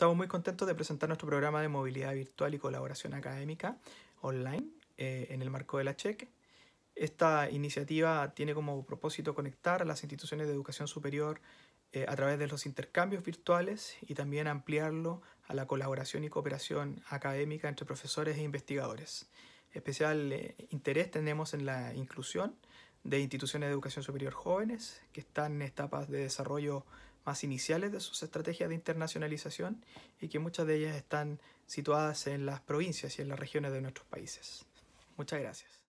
Estamos muy contentos de presentar nuestro programa de movilidad virtual y colaboración académica online eh, en el marco de la Cheque. Esta iniciativa tiene como propósito conectar a las instituciones de educación superior eh, a través de los intercambios virtuales y también ampliarlo a la colaboración y cooperación académica entre profesores e investigadores. Especial eh, interés tenemos en la inclusión de instituciones de educación superior jóvenes que están en etapas de desarrollo más iniciales de sus estrategias de internacionalización y que muchas de ellas están situadas en las provincias y en las regiones de nuestros países. Muchas gracias.